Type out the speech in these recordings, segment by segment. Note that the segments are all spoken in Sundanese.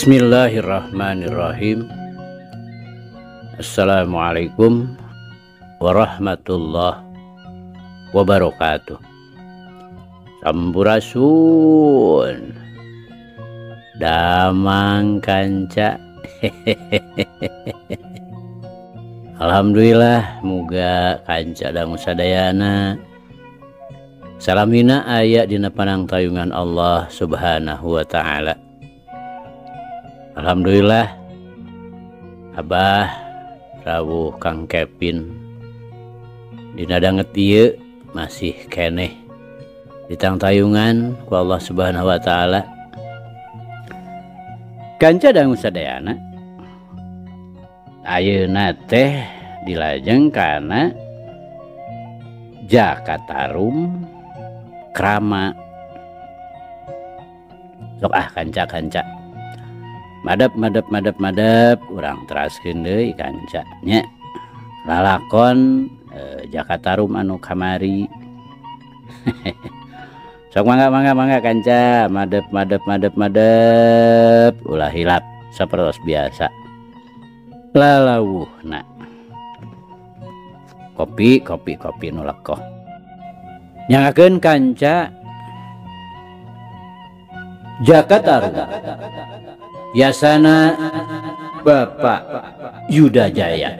Bismillahirrahmanirrahim. Assalamualaikum warahmatullahi wabarakatuh. Sampurasun. Damang kanca. Alhamdulillah muga kanca dan sadayana. Salamina ayat dina panang tayungan Allah subhanahu wa ta'ala Alhamdulillah. Abah rawuh Kang Kevin. Di danget ieu masih keneh. Ditang tayungan ku Allah Subhanahu wa taala. Kanca dangu sadayana. Ayeuna teh dilajeng kana Jakatarum Krama. Sok ah kanca kanca madep madep madep madep. Kurang teraskin kanca kancanya lalakon eh, Jakartarum anu kamari. Sok mangga mangga mangga kanca madep madep madep madep. Ulah hilap seperti biasa. Lalawuh nak kopi kopi kopi nulakoh nyangakeun kanca Jakarta. Yasana Bapak Yuda Jaya.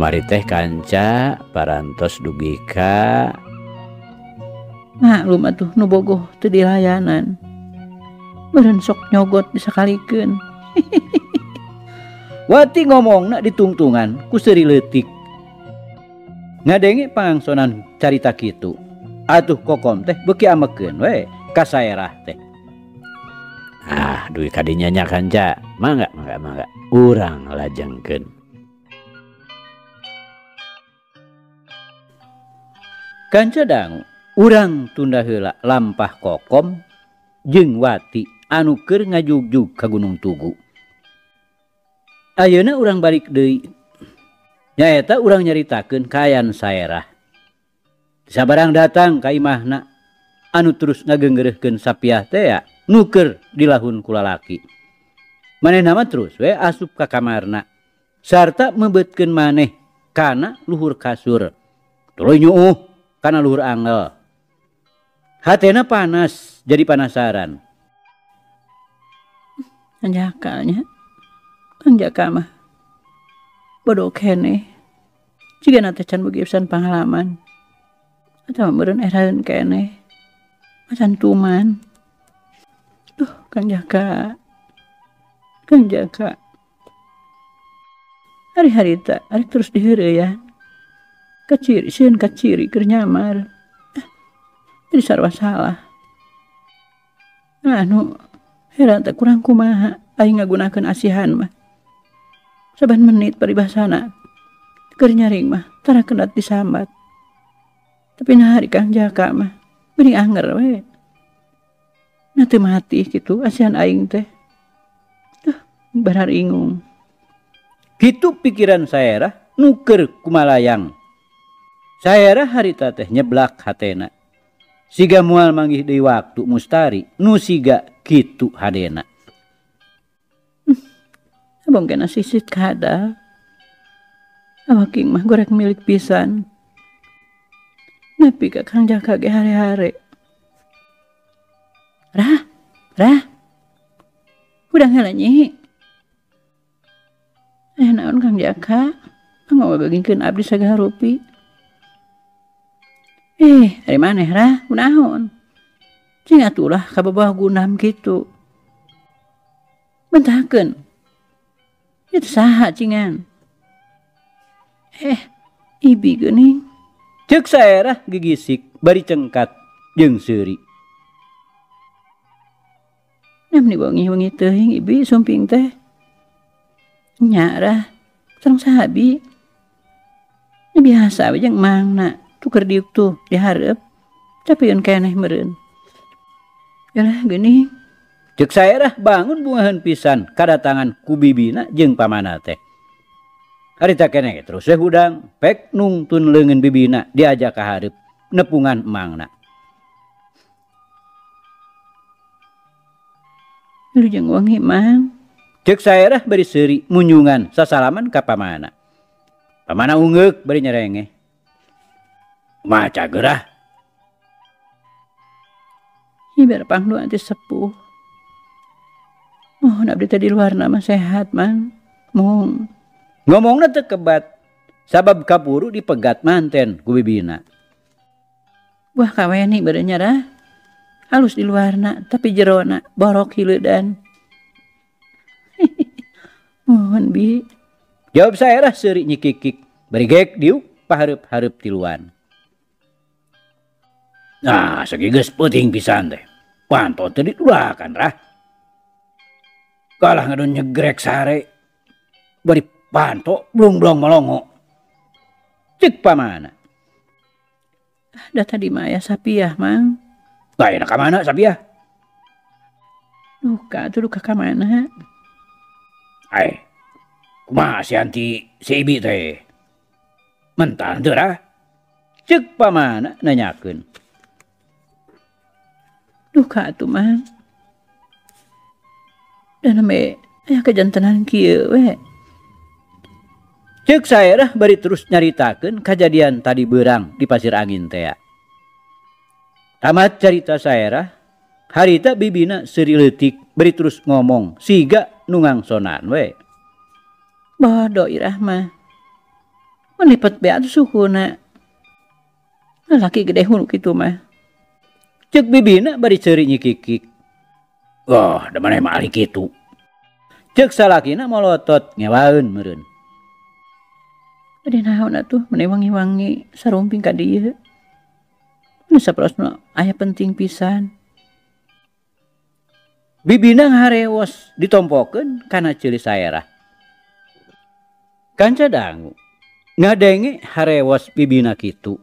kemari teh kanca parantos dugika maklum atuh nubogoh tuh di layanan. Beren sok nyogot disakalikeun. wati ngomong nak ditungtungan ku seri letik ngadenge pangangsonan carita kitu. Atuh kokom teh beki amekeun we kasaerah teh. Ah duit kadinya nya kanca. Mangga mangga mangga. Urang lajengkeun. Kancadang urang tunda hela lampah kokom jeung wati anuker ngajugjug ka Gunung Tugu. Ayeuna urang balik deui. Nyaeta urang nyaritakeun kayan saerah. Sabarang datang ka imahna anu terus ngagenggerehkeun sapiah teh nuker dilahun kulalaki. Maneh nama terus we asup ka kamarna sarta mebetkeun maneh kana luhur kasur. Tuluy nyuuh kana luhur angel. Hatena panas jadi penasaran. Anjakalnya. Kang Jaka mah. Bodoh kene. Jika nanti can pisan pengalaman. Atau meureun eraheun kene. Macan tuman. Duh, Kang Jaka. Kang Jaka. Hari-hari tak, hari terus diheureuyan. Kaciri, sieun kaciri keur nyamar. Eh, sarwa salah. Anu, heran tak kurang kumaha aing ngagunakeun asihan mah. Saban menit paribasana. Keur nyaring mah tara kendat disambat. Tapi nah hari Kang Jaka mah beri anger we. Nah teu mati gitu asihan aing teh. Duh, barar ingung. Gitu pikiran saerah nuker kumalayang. Saerah harita teh nyeblak hatena. Siga mual manggih deui waktu mustari nu siga kitu hadena. Abang kena sisit kada. Awaking mah gorek milik pisan. Napi ka Kang Jaka ge hare-hare. Rah, rah. Udah ngalah nyi. Eh naon Kang Jaka? Mau bagingkeun abdi sagarupi. Eh, dari mana rah? Kunaon? Cing atulah ka babah gunam gitu. Bentakeun. Itu saha cingan. Eh, ibi geuning. Cek saerah gigisik bari cengkat jeung seuri. Nam ni wengi-wengi teuing ibi sumping teh. Nya rah, terang sahabi. Ini biasa we jeung mangna. tukar diuk tuh diharap. Capun kayak aneh meren. Yalah geni cek saya bangun bungahan pisan. Kedatangan kubibina jeung pamana teh. Harita kene terus we hudang. Pek nungtun leungeun bibina diajak ka hareup nepungan emangna Lujeng wangi mang cek saya beri seri munyungan sasalaman ka pamana. Pamana ungeuk beri nyerengeh. Maca gerah. Ibar pangdu anti sepuh. Mohon abdi tadi luar nama sehat man. Mung. Ngomongna teu kebat. Sabab kapuru dipegat manten ku bibina. Wah kaweni beri nyerah halus di luar nak tapi jerona borok dan mohon bi jawab saya lah seri nyikikik berigek diuk paharep-harep tiluan Nah segiges puting pisan deh. Panto tadi dua kan rah. Kalah ngadon nyegrek sare bari panto belum belum melongo cek pamana? Dah tadi maya sapiah mang. Gak enak kamana sapiah? Duka tuh duka kamana eh kumaha si anti si ibi teh? Mentan tuh rah. Cek pamana nanyakan Duh ka atuh mah. Dan ame aya kejantenan kieu we. Cek saya dah bari terus nyaritakan kejadian tadi berang di pasir angin teh. Tamat cerita saya dah. Harita bibina seri letik beri terus ngomong siga nungang sonan we. Bodoh irah mah. Melipat beat suku na. Laki gede hulu gitu mah. Cek bibina bari ceri nyikikik. Wah, da mana emang gitu. Cek salakina molotot ngewaun meren. Ada naon atuh menewangi-wangi sarumping ka dieu. Nusa prosno ayah penting pisan. Bibina harewos ditompoken karena ciri saerah. Kanca dangu ngadenge harewos bibina kitu.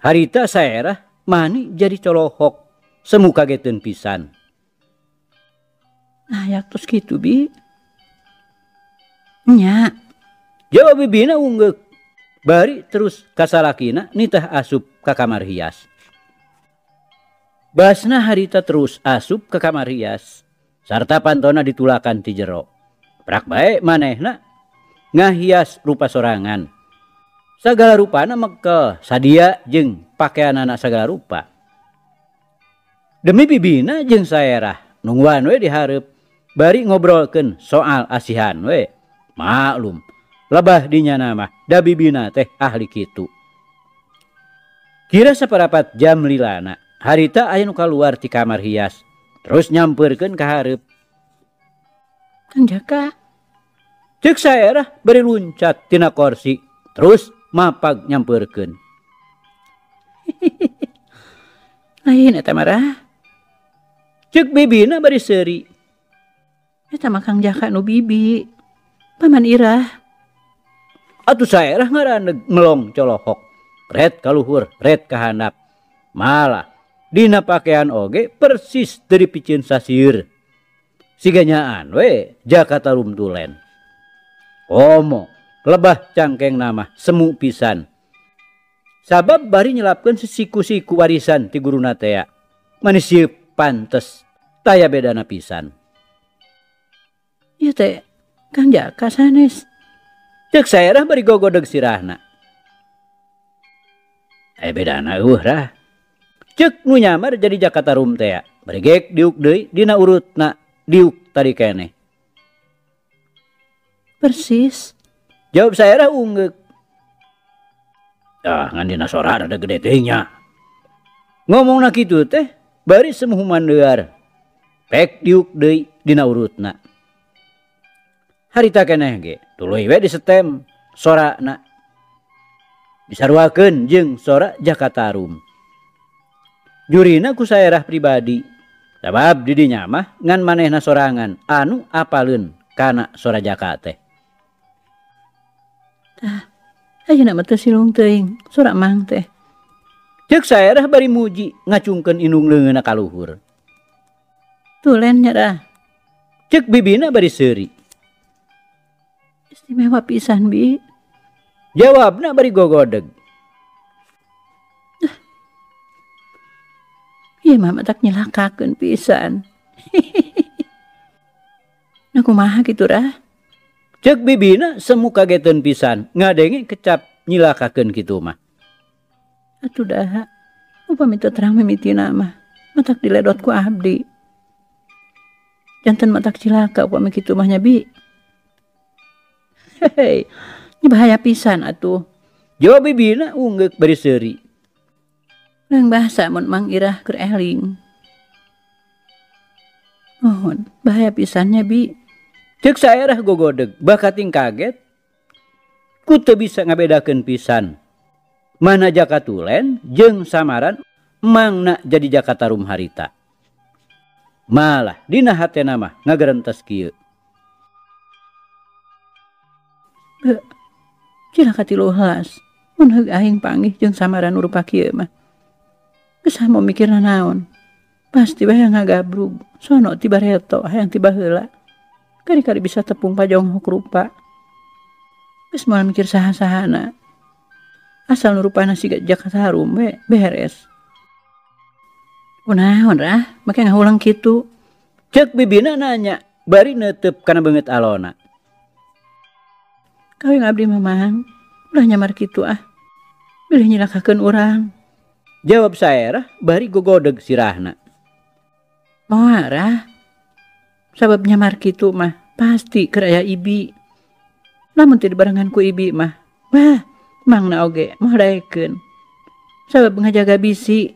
Harita saerah mani jadi colohok semu kagetun pisan. Nah ya terus gitu bi. Nya. Jawab bibina unggek bari terus kasalakina nitah asup ke kamar hias. Basna harita terus asup ke kamar hias. Sarta pantona ditulakan ti jero. Prak baik manehna. Ngahias rupa sorangan. segala rupa nama ke sadia jeng pakaian anak segala rupa. Demi bibina jeng saerah nungguan we diharap bari ngobrolkan soal asihan we. Maklum lebah dinya nama da bibina teh ahli kitu. Kira seperapat jam lilana harita aya nu keluar ti kamar hias terus nyamperkan ke harap Kang Jaka? Cek sayaerah beri luncat tina korsi terus mapag nyampurken bibi jaka nu bibi. Paman Irah atuh sayaerah ngaraneg melong colohok. red kaluhur red kahanap. Malah dina pakaian oge persis dari picin sasir. Siganyaan we Jakarta Rumtulen Omo. Lebah cangkeng nama semu pisan. Sabab bari nyelapkan sesiku-siku warisan ti guru natea. Manusia pantes taya beda pisan. Iya teh, Kang Jaka sanes Cek rah bari gogodeg sirahna. Eh bedana uh rah. Cek nu nyamar jadi Jakarta rum teh Bari gek diuk deui dina urutna diuk tadi kene. Persis. jawab saya ungguk. Ah, ngan dina sora ada gede tehnya ngomong nak itu teh bari semuhuman mandar pek diuk deui dina urutna. Harita keneh ge tuluy we di setem sora na. Disarwakeun jeung sora Jakatarum jurina ku saerah pribadi. Sabab didinya mah ngan manehna sorangan anu apalun kana sora Jakarta silung teing sora mang teh. Cek saerah bari muji ngacungkan inung lengan kaluhur tulennya dah. Cek bibina bari seri istimewa pisan bi. Jawabna bari gogodeg. Iya mama tak nyelakakan pisan. Nah kumaha gitu rah. Cek bibina semu kagetan pisan ngadengi kecap nyilakakeun kitu mah. Atuh dah. Upami teu terang mimitina mah. Matak diledot ku abdi. Jantan matak cilaka upami kitu mah bi. Hei, ini bahaya pisan atuh. Jawab bibina unggek bari seuri. Nang bahasa mun mang irah keur eling. Mohon, bahaya pisannya bi. cek sayaerah gogodeg bakating kaget. Kutu bisa ngabedakan pisan. Mana Jakatulen jeng samaran mangna jadi Jakatarum harita. Malah dina hati nama ngagarantas kia cilakati lohas menheg aing panggih jeng samaran urupa kia mah. Kesah mau mikirna naon? Pasti bayang ngagabrug. Sono tiba reto hayang tiba helak kari-kari bisa tepung pajong rupa. Geus moal mikir saha-sahana. Asal nurupana siga Jakarta harum we beres. Kunaon rah? Make ngahulang kitu. Cek bibina nanya bari netep kana banget alona. Kawin abdi mamang udah nyamar kitu ah. Bilih nyilakakan orang jawab saya bari gogodeg sirahna. Mau arah nyamar kitu mah pasti keraya ibi. Namun tidak barengan ku ibi mah. Wah, mangna oge mahdaekeun. Sabab ngajaga bisi.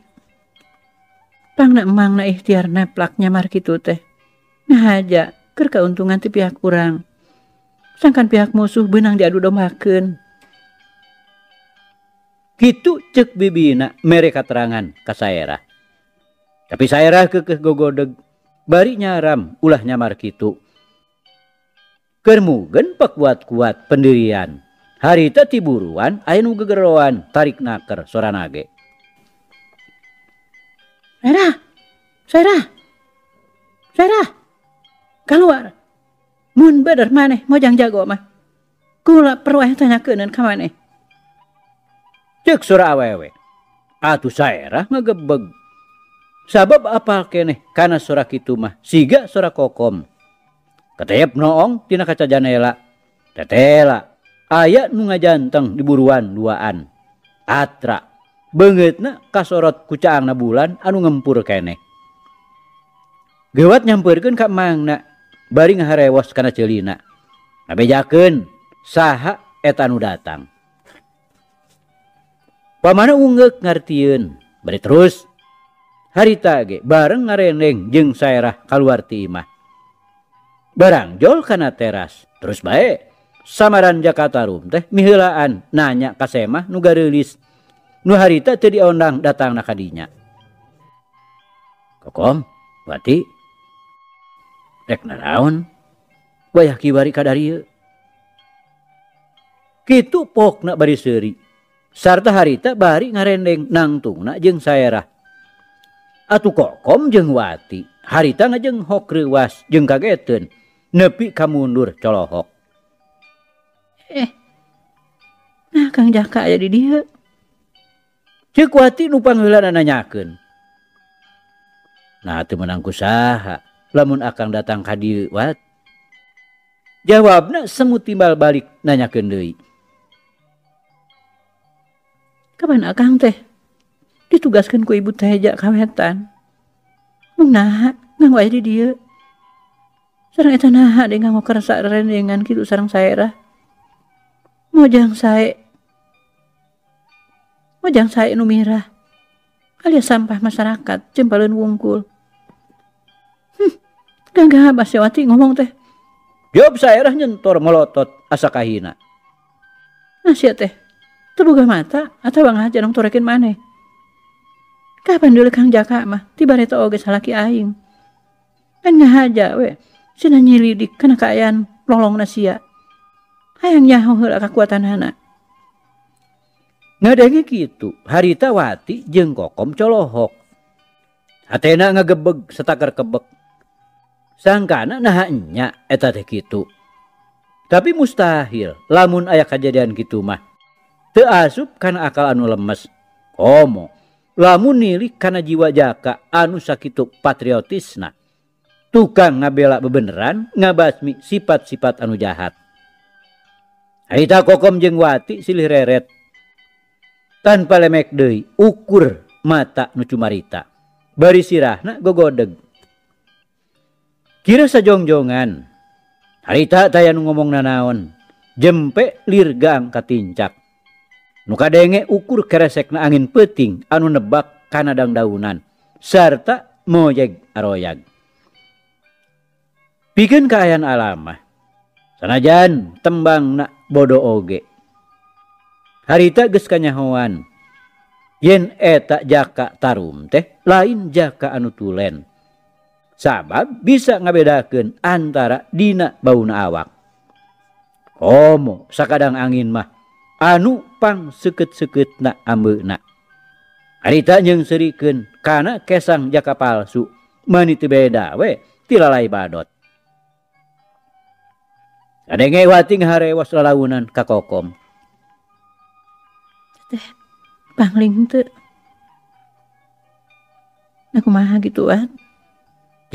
Pangna emangna ikhtiar neplak nyamar kitu teh. Nah aja, keur keuntungan ti pihak kurang. Sangkan pihak musuh benang diadu dombakeun. Gitu cek bibina mereka terangan ke saerah. Tapi saerah kekeh gogodeg bari nyaram ulah nyamar kitu. Kermugen pekuat kuat pendirian. Harita tiburuan ainu gegeroan tarik naker soranage Sarah Sarah Sarah keluar. Mun bener maneh mojang jago mah. Kula perlu tanya keuneun ka maneh. Ceuk sura awewe. Atuh saerah ngegebeg. sabab apa keneh kana sora kitu mah. Siga sora kokom. Katep noong tina kaca janela tetela. Aya nu ngajanteng diburuan duaan. Atra. Beungeutna kasorot kucaangna bulan anu ngempur keneh gewat nyamperkeun ka mangna. Bari ngaharewas kana ceulina ngabejakeun saha eta nu datang. Pamana ungeuk ngartieun. Bari terus. haritage bareng ngareneng jeung sayaerah kaluarti imah barangjol kana teras terus baik samaran Jakatarum teh mihelaan nanya kasemah nugalis nu harita teu diondang datang na kadinya. Kokom wati. Rek naraon wayah kiwari kadarieu kitu pokna bari seuri. Sarta harita bari ngarendeng nangtungna jeung saerah. Atu kokom jeung wati. Harita ngajeng hok hokrewas jeung kageteun nepi ka mundur colohok. Eh. Nah kang jaka aya di dia cek wati nu panggilan nanyakeun nah teu menang kusaha lamun akang datang ka dieu wat jawabna semut timbal balik nanyakeun deui. Kapan akang teh? ditugaskan ku ibu teh kawetan. Mung naha nganggo aja di dia. Sarang eta naha deh nganggo kerasa rendengan kidu sarang saerah mojang sae. Mojang sae nu mirah. Alias sampah masyarakat cempalin wungkul. Hm, gagah Basyawati ngomong teh. Jawab saerah nyentor melotot asa kahina. Nasihat teh terbuka mata atau bang aja nong torekin maneh. Kapan dulu kang jaka mah tiba reto oge salaki aing kan ngahaja we sina nyilidik kena kayaan lolong nasia hayang nyaho heula kekuatan anak Ngadenge gitu, harita wati jeung kokom colohok. Hatena ngagebeg setakar kebek. Sangkana nah nya eta teh kitu. Tapi mustahil lamun aya kejadian gitu mah. Teu asup kana akal anu lemes. Komo, lamun nilik karena jiwa jaka anu sakitu patriotisna. Tukang ngabela bebeneran ngabasmi sifat-sifat anu jahat. Aita kokom jeung wati silih reret. Tanpa lemek deui ukur mata nu cumarita. Bari sirahna gogodeg. Kira sajongjongan harita taya nu ngomong nanaon jempe lirgang katincak nu denge ukur keresek na angin peting anu nebak kana daunan serta mojeg aroyag. Bikin keayaan alamah sanajan tembang nak bodo oge. Harita geus kanyahoan yen eta jaka tarum teh lain jaka anu tulen. Sabab bisa ngabedakeun antara dina bauna awak. Omo sakadang angin mah anu pang seket-seket na amena jeung seriken karena kesang jaka palsu. Manitu beda we tilalai badot. Adenge wating harewas lalaunan kakokom teh pangling teu. Aku mah gituan?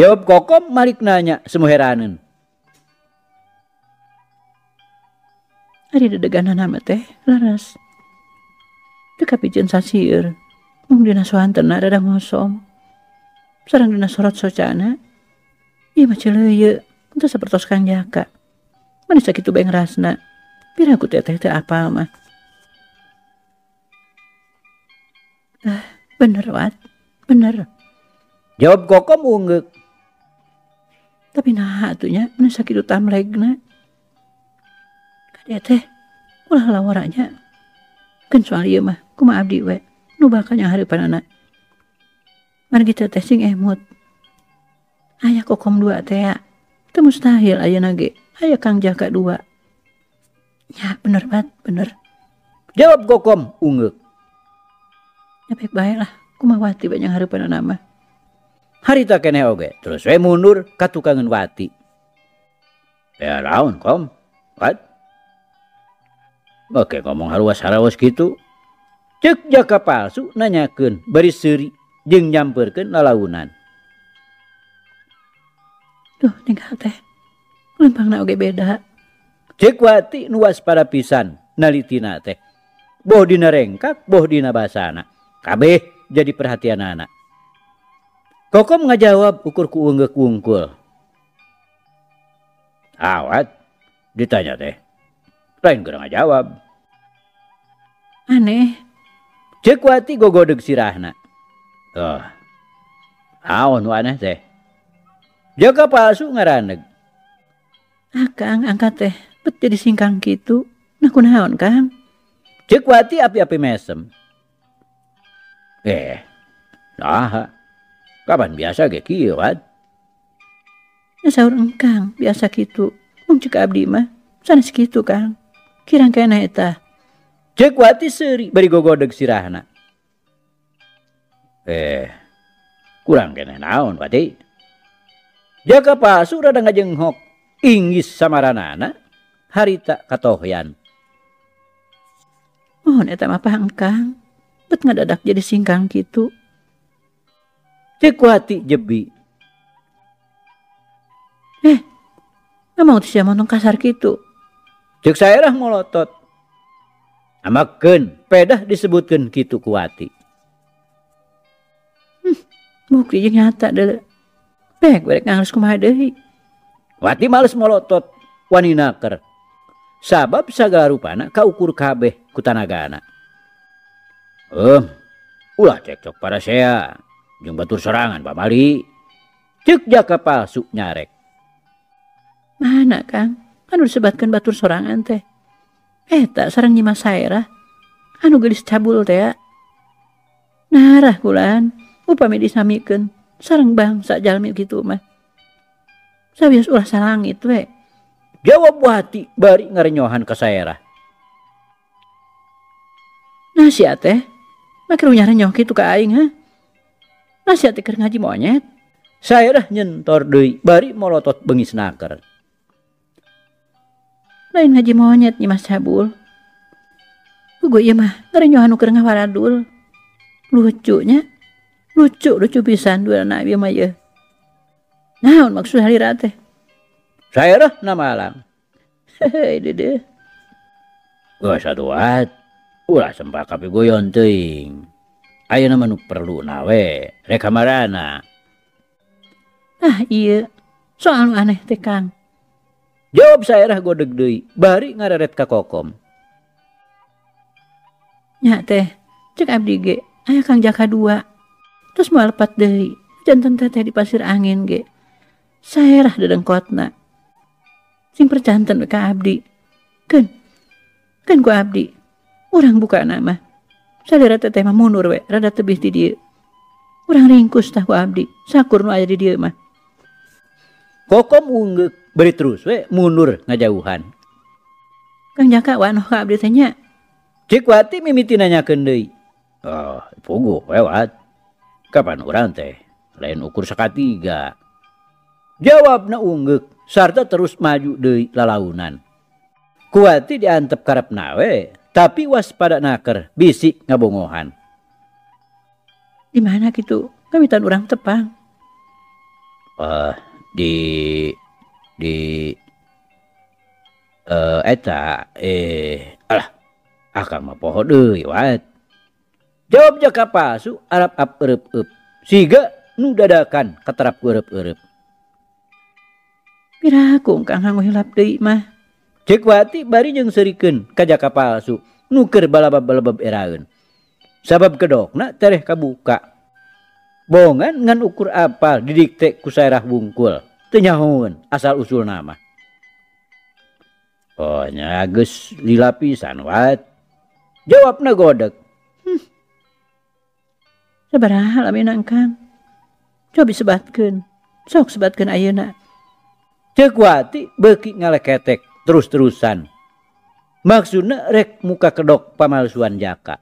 Jawab kokom malik nanya semua heranen Ari dedeganan nama teh laras. Teu kapijeun sasieur. Mung dina soantena rada ngosom. Sareng dina sorot socana. Ieu mah celeuyeuk, teu sapertos Kang Jaka. Mana sakitu bae ngrasna. Piraku teh teh apal mah. Ah, bener, Wat. Bener. Jawab kokom unggek. Tapi nah atunya, mana sakit tamlegna. ya teh ulah lawarnya kan soal iya mah kuma abdi we nu bakal nyahari panana mana kita teh sing emot ayah kokom dua teh itu mustahil ayah nage. Ayah kang jaka dua. Ya bener bat bener. Jawab kokom ungguk ya baik baik lah. Kuma wati banyak hari panana mah. Hari tak kene oge terus we mundur katukangan wati. Ya laun kom. Wat? Oke ngomong halus-harawas gitu. Cek jaka palsu nanyakan bari seri jeng nyamperkan lalaunan beda. Cekwati nuas pada pisan nalitina teh. Boh dina rengkak boh dina basana. Kabeh jadi perhatian anak. Kokom ngajawab ukur ku unggek wungkul. Awat ditanya teh. Lain kurang ngajawab. Aneh. Cek wati gogodeg sirahna. Oh, awan aneh teh. Jaga palsu ngaraneg. Akang angkat teh, bet jadi singkang gitu. Nah kunaon kang? Cek wati api-api mesem. Eh, nah, kapan biasa ge kieu kan? Ya sahur engkang, biasa gitu. Mung cek abdi mah, sanes kitu kang. Kirang kena eta. Cek wati seri bari gogodeg sirahna. Eh, kurang kena naon wati. Jaka pasu rada ngajenghok inggis samaranana harita katohyan. Mohon eta mah pangkang. Bet ngadadak jadi singkang gitu. Cek wati jebi. Eh, nggak mau tisya montong kasar gitu. cek sairah molotot. amaken pedah disebutkan kitu kuati hmm, bukti nyata deh. Bek balik harus kumaha deui? Wati males molotot waninaker sabab segala rupana kaukur kabeh kutanagana eh ulah cekcok pada saya jeung batur serangan Pak Mali. Cek jaka palsu nyarek. Mana Kang? anu disebatkan batur sorangan teh. Eh, tak sarang nyimas sayaerah anu gelis cabul teh narah kulan upami disamikan sarang bangsa jalmi gitu mah. Sabias ulah salangit we. Jawab wati bari ngarenyohan ka sayaerah nasihat teh makin unyah renyoh kitu ka aing ha nasihat keur ngaji monyet. Sayaerah nyentor deui bari molotot bengis naker lain ngaji monyet nyi Mas cabul Gue iya mah, ngerenyo nu keur ngawaradul. Lucunya, lucu lucu pisan dua anak ieu mah ieu. Naon maksud halira teh? Saya rah nama alam. Hei dede. Gua wat ulah sempak kapi goyon teuing. Ayeuna mah nu perlu nawe, rek kamarana. Ah iya, soal aneh teh Kang. Jawab saya dah godeg deui bari ngararet ka kokom. Nya teh cek abdi ge. Aya Kang Jaka dua. Terus mau lepat deui jantan teh di pasir angin ge. Saerah dedengkotna. Sing percanten ka abdi. Kan kan ku abdi. Orang buka nama. Sadara teteh mah mundur we rada tebih di dia orang ringkus tah ku abdi. Sakur nu aya di dia mah. Kokom unggek beri terus we mundur ngajauhan. Kang Jaka wano ka abdi nya. cik wati mimiti nanyakeun deui. Ah, oh pugu lewat kapan urang teh? Lain ukur sakatiga. Jawabna unggek sarta terus maju deui lalaunan. Kuati diantep karep nawe tapi waspada naker bisik ngabongohan. Di mana gitu kamitan orang tepang. Uh, di di eh, eta eh alah akan wat. Jawab jaka palsu Arab siga nu dadakan katerap gurup-up piraku kang hangu hilap deui mah. Cekwati bari jeung seurikeun ka jaka palsu nuker balabab-balabab eraeun. Sabab kedokna tereh kabuka bongan ngan ukur apal didikte ku saerah bungkul. tenyaun asal usul nama. Ohnya lila dilapisan wat. Jawab godek hmm. sebera ah, minangkan coba sebatkan sok sebatkan ayeuna cekwati beki ngaleketek terus-terusan. Maksudnya rek muka kedok pamalsuan jaka.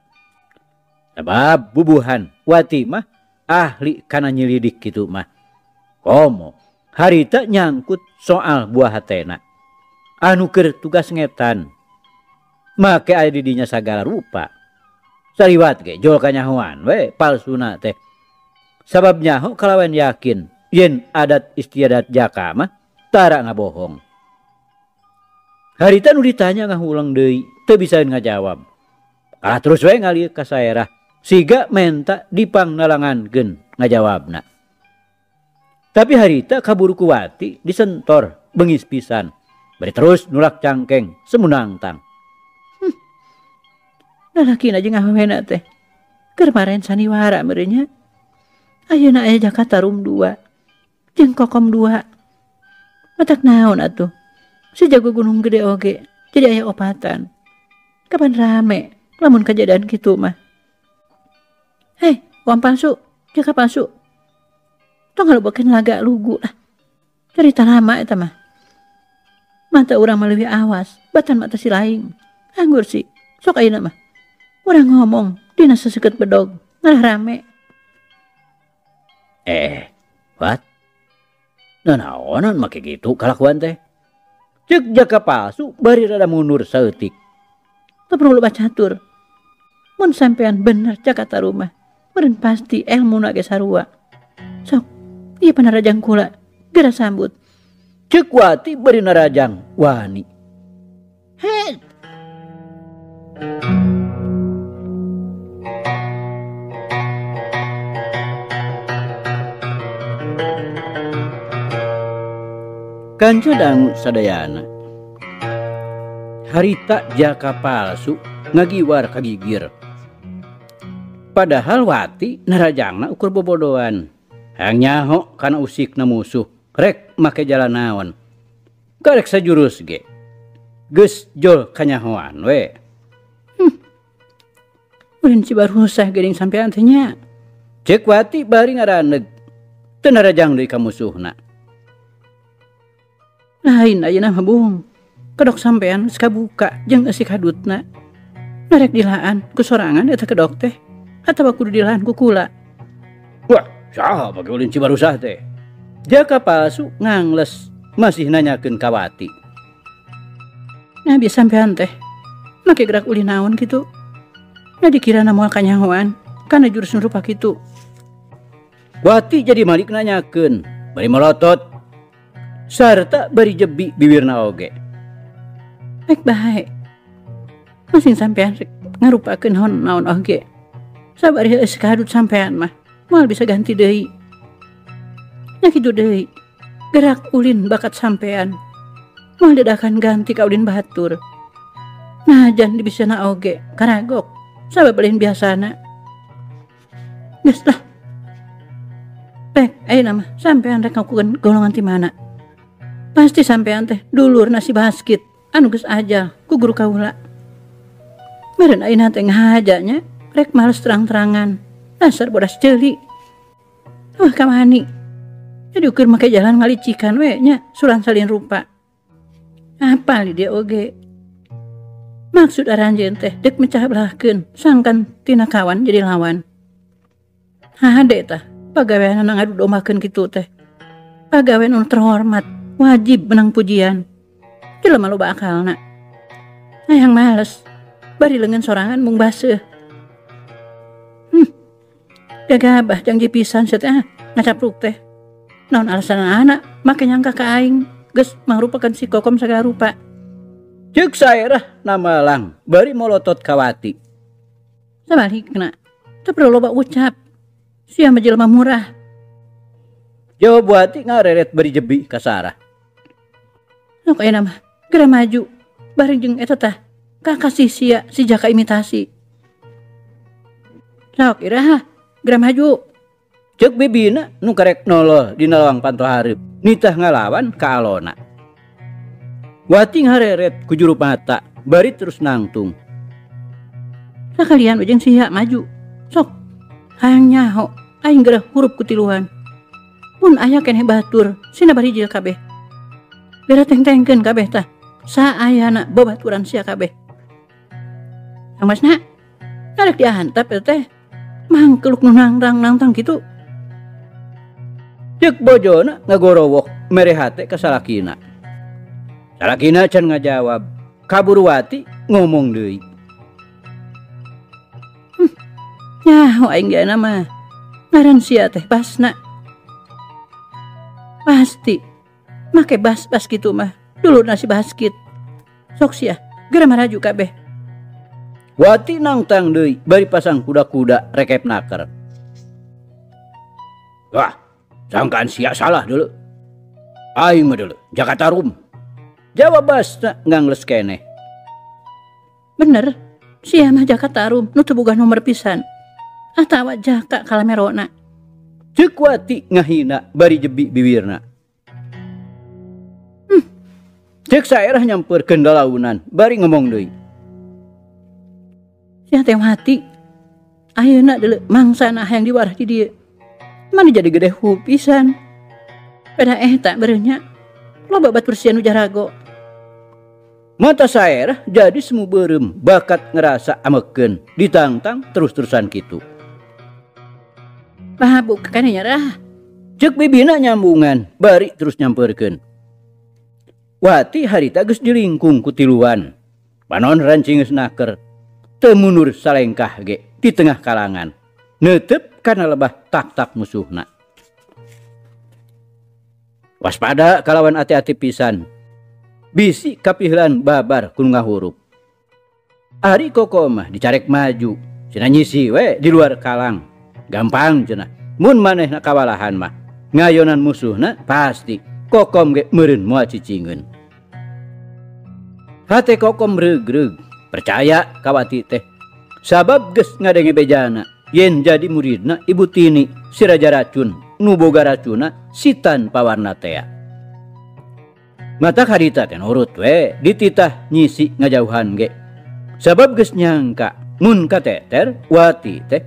Sebab bubuhan wati mah ahli kana nyelidik gitu mah. Komo. harita nyangkut soal buah hatena. Anuker tugas ngetan. Make aya didinya segala rupa. Sariwat ge jol kanyahuan we palsuna teh. Sabab nyaho kalawan yakin yen adat istiadat jaka mah tara ngabohong. Harita nu ditanya ngahulang deui teu bisa ngajawab. Kalah terus we ngalir ka saerah. Siga menta dipang nalangan ngajawabna. Tapi harita kaburu kuwati disentor bengis pisan. Beri terus nulak cangkeng semunang tang. Hmm. lalaki aja ngahwena teh. Kemarin saniwara merenya. Ayeuna aya Jakarta rum dua. Jeung kokom dua. Matak naon atuh? Si jago gunung gede oge jadi ayah opatan. Kapan rame? Lamun kejadian gitu mah. Hei uang palsu jaga palsu tong kalau bikin laga lugu lah cerita lama itu mah mata orang lebih awas batan mata si lain anggur sih sok aja mah orang ngomong dina seseket bedog ngalah rame eh what Nah, naonan make gitu kalakuan teh. Cek jaka palsu bari rada mundur saeutik. Teu perlu baca catur. Mun sampean bener cakata rumah, meureun pasti ilmu ge sarua. Sok, ieu panarajang kula, geura sambut. Cek wati bari narajang wani. Hei. Kanca dangu sadayana. Harita jaka palsu ngagiwar kagigir. Padahal wati narajangna ukur bobodoan. nyaho karena usik na musuh rek make jalan naon Karek jurus ge. Gejol kanyahoan we. Hmm. baru usahing sampai Cek wati bari ngaraneg tenarajang deui ka musuhna. lain aja nama bung. Kedok sampean geus buka jeng esik hadutna. Narek dilaan kusorangan eta kedok teh atau kudu dilaan kukula Sah, bagulin Cibarusah teh. Jaka pasu ngangles masih nanyakeun kawati. Nah, biasa sampean teh. Make gerak uli naon gitu. Nah dikira namual kanyahoan karena jurus nurupa gitu. Wati jadi malik nanyakeun, bari melotot. Sarta bari jebi bibirna oge. Baik baik. Masih sampean ngarupakeun naon naon oge. Sabar ya sekadut sampean mah. Moal bisa ganti deui. Nya kitu gerak ulin bakat sampean. Moal dadakan ganti ka ulin batur. Nah di bisana oge karagok. Sabab ulin biasana. Geus lah Pek, ayo nama, sampean rek ngakukeun golongan ti mana? Pasti sampean teh dulur nasi basket, anu geus aja ku guru kaula. Meren ayeuna teh ngahajanya, rek males terang-terangan. Dasar bodas ceuli. Wah kamani. Jadi ukur make jalan ngalicikan we nya sulan salin rupa. Apa li dia oge? Maksud aranjeun teh dek mecah belahkeun, sangkan tina kawan jadi lawan. Hade tah, pagawean anu ngadu dombakeun kitu teh. Pagawean anu terhormat, wajib menang pujian. Jelema loba akalna. Nah yang males, bari lengan sorangan mung baseuh. Gagabah jang jipisan set ah, ngacapruk teh. Naon alasan anak, make nyangka ka aing, geus mangrupakan si kokom sagala rupa. Cek saerah nama lang, bari molotot kawati. Sabalikna, teu perlu loba ucap. Sia mah jelema murah. Jawab Wati ngareret bari jebi ka Sarah. Ayeuna mah, geura maju. Bareng jeung eta tah, kakak si sia si jaka imitasi. Sok iraha, Gram haju cek bibina nu karek nolol di lawang panto hareup nitah ngalawan ka alona. Wating hareret ku juru mata bari terus nangtung. Nah kalian ujang sia maju. Sok hayang nyaho aing gerah hurup kutiluhan. Pun ayah keneh batur sina bari jil kabeh. Bera teng-tengkeun kabeh tah sa ayana babaturan sia kabeh. Mas nak, ngarek diahantap ya teh. mangkeluk nu nangrang nangtang gitu. Cek bojona ngagorowok merehate ka salakina. Can ngajawab kaburwati ngomong deui. Hm, nyaho aing ge mah. Ngaran sia teh basna. Pasti. Make bas bas gitu mah. Dulu nasi basket. Sok sia. Geura maraju kabeh. Wati nangtang deui bari pasang kuda-kuda rekep naker. Wah, sangkaan sia salah dulu. Aing mah dulu, Jakarta Rum. Jawab basna ngangles keneh. Bener, sia mah jaka tarum nu teu boga nomor pisan. Atawa jaka kalamerona. Cek Wati ngahina bari jebi bibirna. Cek saerah nyamper kendalaunan bari ngomong deui. Yang teh mati nak dulu mangsa nah yang diwarah di dia mana jadi gede hubisan. pada eh tak berenya lo babat bersihan ujarago mata saya jadi semu berem bakat ngerasa ameken. Ditantang terus-terusan gitu. Bah bukan ya nyerah. cek bibina nyambungan bari terus nyamperken wati hari tagus di lingkung kutiluan. Panon rancing naker. temunur salengkah ge di tengah kalangan. Netep karena lebah tak-tak musuhna. Waspada kalawan hati-hati pisan. Bisi kapihlan babar kun ngahurup Ari koko mah dicarek maju. Cina nyisi we di luar kalang. Gampang cina. Mun maneh kawalahan mah. Ngayonan musuhna pasti. Kokom ge meureun moal cicingeun hate kokom regreg. percaya kawati teh. Sabab ges ngadenge bejana yen jadi muridna ibu tini si raja racun nuboga racuna sitan pawarna tea mata karita teh nurut we dititah nyisi ngajauhan ge. Sabab ges nyangka mun kateter wati teh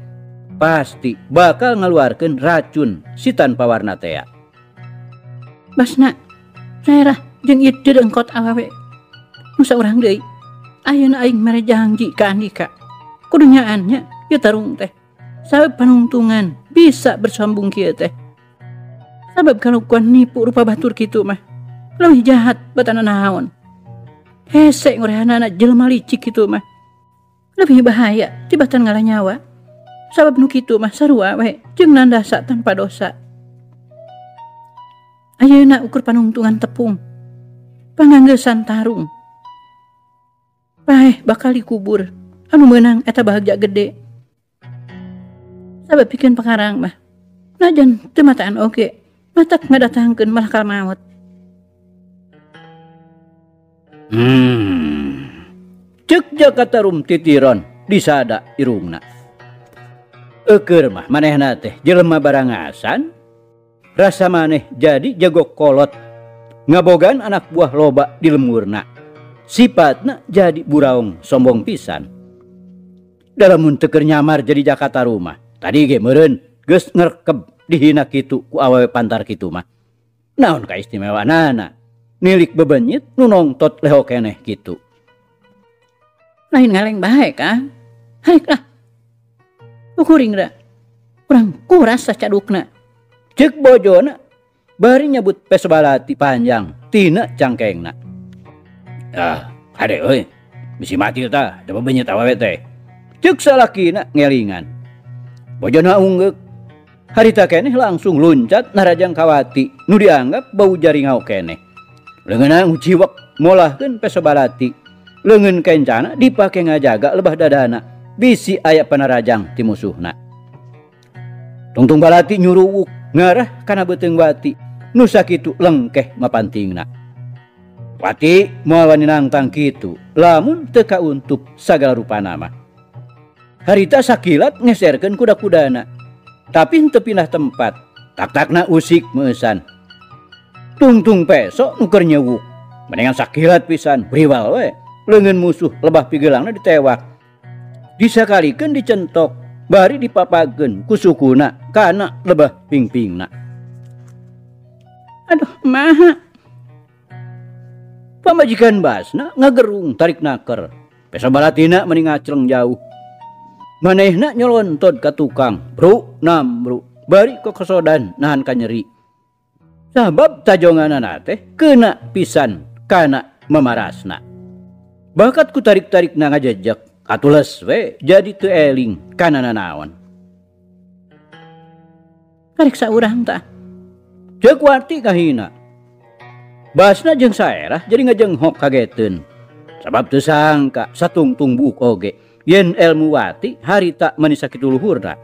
pasti bakal ngeluarkan racun sitan pawarna tea basna daerah jeng ieu dedengkot awewe nusa saurang deui. Ayeuna aing mere janji ka Andika. Kudunyaannya ya tarung teh. Sabab panuntungan bisa bersambung kieu teh. Sabab kalau kuan nipu rupa batur kitu mah. Lebih jahat batana naon. Hese ngorehana jelema licik kitu mah. Lebih bahaya tibatan ngalah nyawa. Sabab nu kitu mah sarua we jeung nandasa tanpa dosa. Ayeuna ukur panuntungan tepung. Panganggesan tarung Paeh bakal dikubur. Anu menang eta bahagia gede. Sabab bikin pengarang mah. Najan temataan oke okay. matak ngadatangkan malakal maut. Hmm. Cek Jakarta rum titiron disada irungna. Eker mah manehna teh jelema barangasan rasa maneh jadi jago kolot. Ngabogan anak buah loba di lemurna. sipatna jadi buraung sombong pisan. Dalam munteker nyamar jadi Jakarta rumah. Tadi ge meureun geus ngerkep dihina kitu ku awewe pantar kitu mah. Naon ka istimewa nana. nilik bebenyit nu nongtot leho keneh kitu. Lain ngaleng baik ah. Haik lah. Kuring da kurang kuras cadukna. Cek bojona bari nyebut pesebalati panjang tina cangkengna. misi mati ta, da babenya tawawe teh. Cek salakina ngelingan. Bojona Bojonunggek harita keneh langsung loncat narajang Kawati. Nu dianggap bau jaringau keneh. Lengan uciwek molahkeun pesobalati Leungeun kencana dipake ngajaga lebah dadana bisi aya panarajang ti musuhna tungtung balati nyuruwuk ngarah kana beuteung wati. Nu sakitu lengkeh mapantingna Pati mawaninantang gitu lamun teka untuk segala rupa nama. Harita sakilat ngeserkan kuda-kudana. Tapi henteu pindah tempat. Tak takna usik meesan tungtung pesok nuker nyewuk mendingan sakilat pisan beriwal we. Lengan musuh lebah pigelangna ditewak. Disakalikan dicentok. Bari dipapagen kusukuna kana lebah pingpingna. Aduh maha. pemajikan basna ngagerung tarik naker pesa balatina meningat celeng jauh. Manehna nyolontod ke tukang bro nam bro. Bari kok kesodan nahan kanyeri sabab tajonganan teh kena pisan kana memarasna bakat ku tarik-tarik na ngajajak katules we jadi tu eling kana nanaon tarik saurang ta cek warti kahina Basna jeung saerah jadi ngajenghok kagetun sabab tersangka satungtung buk oge. Yen elmuwati harita manisakituluhurna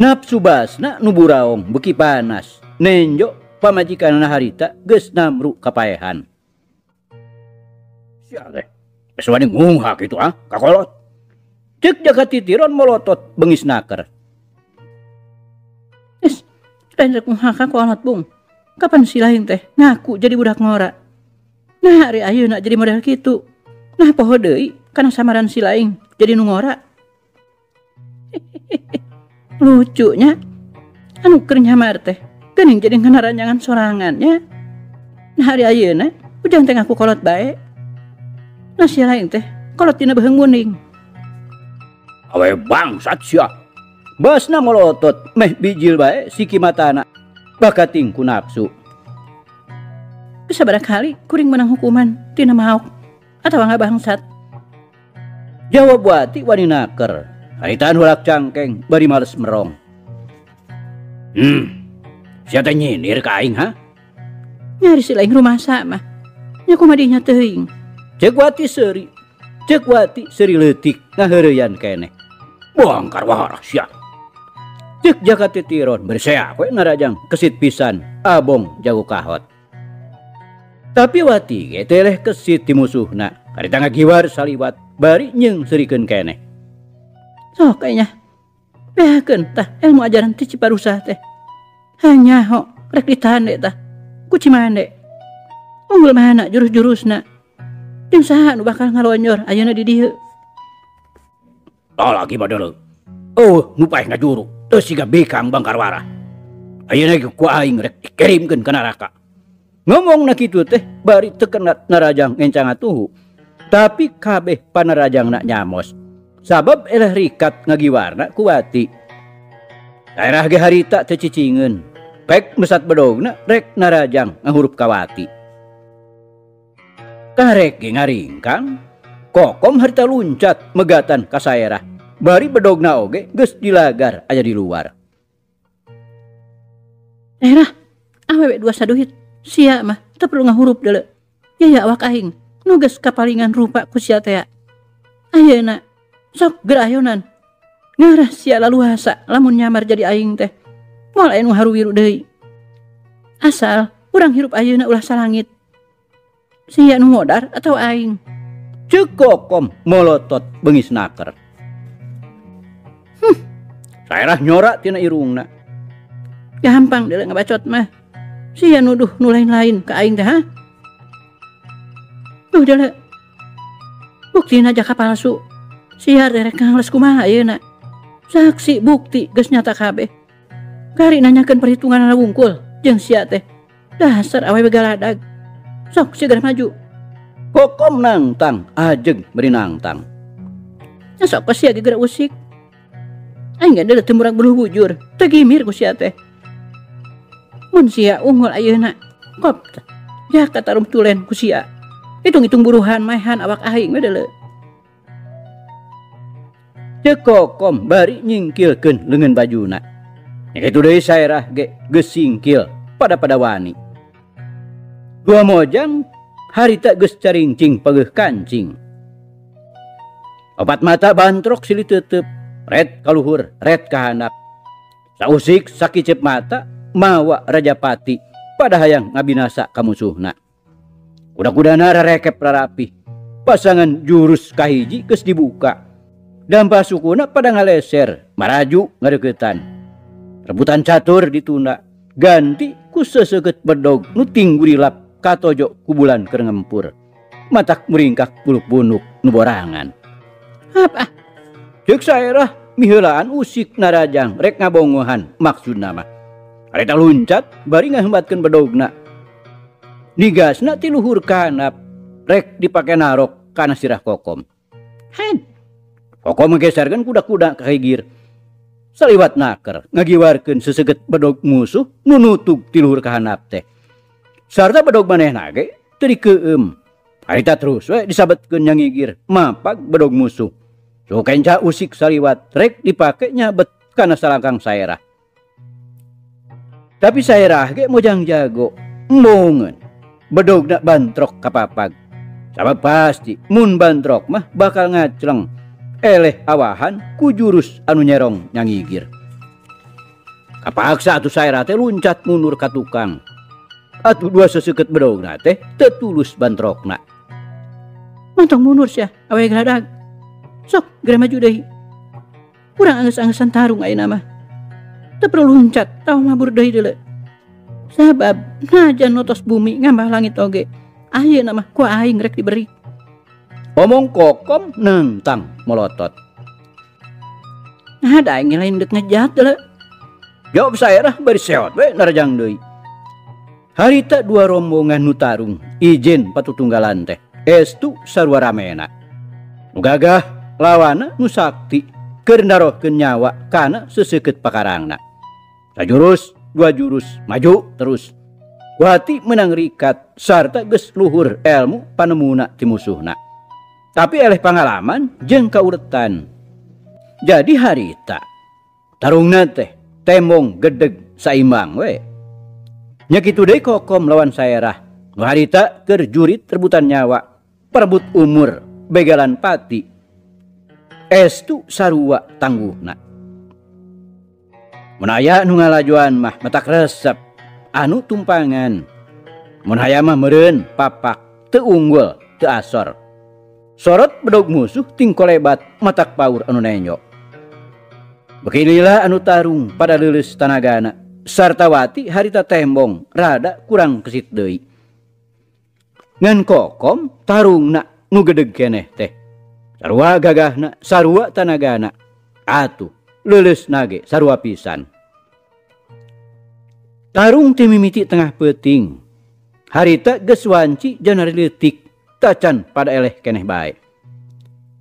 nafsu basna nuburaong beki panas. Nenjo pamajikan harita ges namru kapaehan. Beswani ngunghak itu ah, kakolot. Cek jaga titiron molotot bengis naker. Is, lain cek ngunghak kakolot bung. Kapan si lain teh ngaku jadi budak ngora? Nah hari ayu nak jadi model gitu. Nah poho deui karena samaran si lain jadi nungora. Lucunya, anu keur nyamar teh, gening jadi ngana ranjangan sorangannya. Nah hari ayeuna ujang teh ngaku kolot bae. Nah si lain teh kolot tina beheung muning. Awe bangsat sia. Basna ngolotot meh bijil bae siki kimatana bakatingku nafsu sabar kali kuring menang hukuman. Tina mauk. Atau nggak bangsat. Jawab wati wani naker. Haritaan hulak cangkeng bari males merong. Hmm siapa nyinir kaing ha? Nyari si lain rumah sama. Nyaku madinya teing cek wati seri. Cek wati seri letik ngahereyan kene. Bongkar wah sia Cek jaka titiron bersea kue narajang kesit pisan abong jago kahot. Tapi wati geteleh kesit di musuhna. Karita ngagiwar saliwat bari nyeng serikan kene. So kayaknya behakeun tah ilmu ajaran ti Ciparusa teh. Hanya ho rek ditahan deh tah. Ku cimande. Unggul mana jurus-jurusna. Jeung saha nu bakal ngalonyor ayeuna di dieu. Oh lagi badal. Oh, nu paeh ngajuru Bangkarwara dikirimkan ke neraka. Ngomong kitu teh bari tekenat narajang encang atuhu. Tapi kabeh panarajang nak nyamos. Sabab elah rikat ngagiwarna kuwati daerah ge harita teh cicingeun. Pek mesat bedogna rek narajang ngahurup kawati. Karek ge ngaringkang kokom harita luncat megatan ka saerah. bari bedogna oge geus dilagar aja di luar. Eh, Erah awewe dua saduhit. Sia mah teu perlu ngahurup deuleu. Yaya awak aing. Nu geus kapalingan rupa ku sia teh ayeuna sok gerayonan ngarah sia laluasa lamun nyamar jadi aing teh. Moal aya nu haruwiru deui. Asal urang hirup ayeuna ulah salangit. Sia nu modar atau aing? Cukup kom molotot bengis naker. Saerah nyorak tina irungna. Gampang dia ngebacot mah. Si nuduh nu lain-lain ke aing teh ha? Udah lah bukti jaka palsu. Siar derek kangles kumaha ayeuna saksi bukti geus nyata kabeh. Kari nanyakeun perhitungan anak wungkul jeung sia teh. Dasar awewe galadag sok segera maju. Kokom nangtang ajeng beri nangtang ya sok ke sia gegera usik? Aing ada teu murag beunuh bujur. Tegimir ku sia teh. Mun sia unggul ayeuna. Kop. Ya kata rum tulen ku sia. Hitung-hitung buruhan maehan awak aing we deuleu. Cekokom bari nyingkilkeun leungeun bajuna. Ya kitu deui saerah ge geus singkil pada pada wani. Dua mojang harita geus carincing pageuh kancing. Opat mata bantrok silih teuteup Red kaluhur red kehanap sausik sakicep mata mawa rajapati. Pada hayang ngabinasa kamu suhna kuda-kudana rarekep rarapi. Pasangan jurus kahiji kes dibuka. Dan pasukuna pada ngaleser maraju ngadeketan. Rebutan catur ditunda. Ganti ku seseget bedog nuting gurilap katojo kubulan kerengempur. Matak meringkak buluk bunuk nuborangan apa ah. seksarah mihelaan usik narajang rek ngabongohan. Maksud nama. Reta luncat bari ngahebatkan bedogna digas na tiluhur kanap rek dipakai narok karena sirah kokom. Hen kokom menggeserkan kuda-kuda kegir saliwat naker ngagiwarkan seseget bedog musuh nunutuk tiluhur kahanap teh. Sarta bedog maneh nage teri keem Harita terus we disabetkeun nyangigir mapak bedog musuh. Sukenca usik saliwat rek dipake nyabet kana salangkang saerah. Tapi saerah ge mojang jago bedog nak bantrok kapapag. Sabab pasti mun bantrok mah bakal ngacleng eleh awahan ku jurus anu nyerong nyangigir. Kapaksa atuh saerah teh luncat mundur ka tukang. Atuh dua seseket bedogna teh tetulus bantrokna. Mantong mundur sia awewe geladag. Sok geura maju deui. Kurang anges-angesan tarung ayeuna mah. Teu perlu luncat, tau mabur deui deuleu. Sabab najan notos bumi ngambah langit oge. Ayeuna mah ku aing rek diberi. Omong kokom nentang melotot. Nah, ada aing lain dek ngejat deuleu. Jawab saerah bari seot we narajang deui. Harita dua rombongan nu tarung izin patutunggalan teh. Estu sarua ramena. Gagah lawana nusakti kerendarohkeun nyawa kana seseukeut pakarangna. Sajurus dua jurus maju terus. Wati menang rikat sarta geus luhur elmu panemuna ti musuhna. Tapi oleh pengalaman jeng kauretan jadi harita tarungna teh temong gedeg saimbang we. Nya kitu deui kokom lawan saerah. Nu harita keur jurit rebutan nyawa perebut umur begalan pati. estu sarua tangguhna. Menaya nu ngalajuan mah matak resep anu tumpangan. Menaya mah meren papak teunggul teu asor. Sorot bedog musuh tingko lebat matak paur anu nenyok beginilah anu tarung pada lulus tanagana. Sartawati harita tembong rada kurang kesit deui. Ngan kokom tarung nak nu gedeg keneh teh. sarwa gagahna sarwa tanagana. Atuh lulus nage sarwa pisan. Tarung timimiti tengah peting. Harita geswanci jana letik tacan pada eleh keneh baik.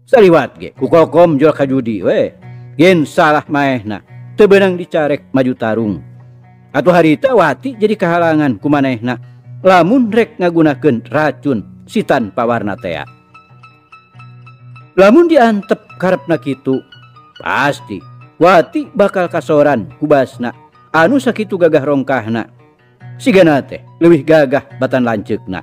Saliwat ge kukokom jual kajudi we. Gen salah maehna tebenang dicarek maju tarung. Atau harita wati jadi kehalangan kumanehna. Lamun rek ngagunakeun racun sitan pawarna tea. lamun diantep karepna kitu pasti wati bakal kasoran kubasna anu sakitu gagah rongkahna. Sigana teh lebih gagah batan lancekna.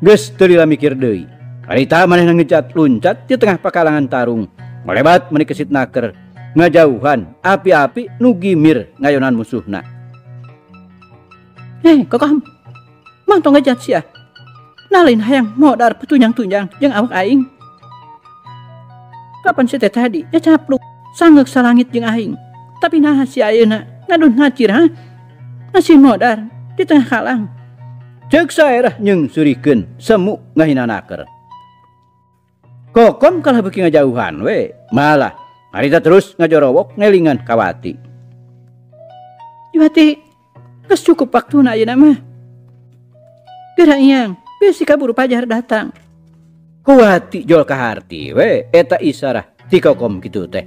Geus teu mikir deui harita manehna ngecat luncat di tengah pakalangan tarung melebat meni kesit naker ngajauhan api-api nugimir ngayonan musuhna. Heh kokam. mantong ngejat sih nalin hayang modar petunjang-tunjang jeung awak aing. Kapan si teh tadi ya capluk sangeuk salangit jeung aing. Tapi naha si ayeuna ngadun ngacir ha? Masih modar di tengah kalang. Cek saerah nyeng surikeun semu ngahinanaker. Kokom kalah beki ngajauhan we, malah harita terus ngajorowok ngelingan kawati. Iwati, geus cukup waktu na ayeuna mah. Gerak yang, besi kaburu pajar datang. Huwati jol kaharti we. Eta isarah tikokom gitu teh.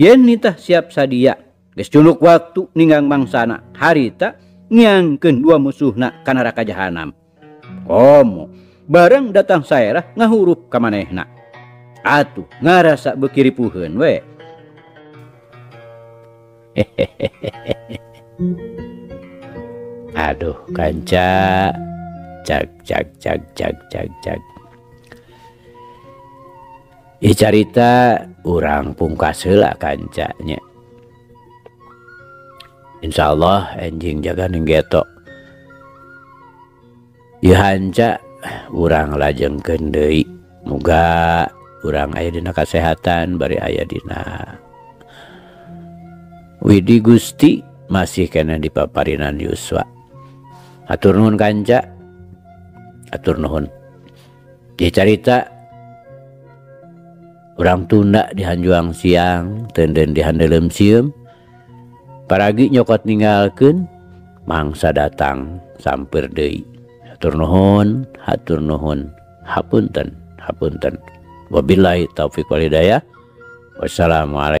Yen nitah siap sadia geus culuk waktu ninggang mangsana harita nyangkeun dua musuhna kana raka jahanam. Komo barang datang saerah ngahurup ka manehna. Atuh ngarasa bekiri puheun we. Aduh kanca. carita orang pungkas hela kancanya Insya Allah anjing jaga ninggeto hanca urang lajeng kendei muga urang aya dina kesehatan bari aya dina. Widi Gusti masih kena di paparinan Yuswa. Atur nuhun kanca atur nuhun. Dicarita orang tunda dihanjuang siang tenden dihandelem sium paragi nyokot ninggalkan mangsa datang sampir deui. Hatur nuhun hatur nuhun. Hapunten hapunten. Wabillahi taufiq walhidayah wassalamualaikum.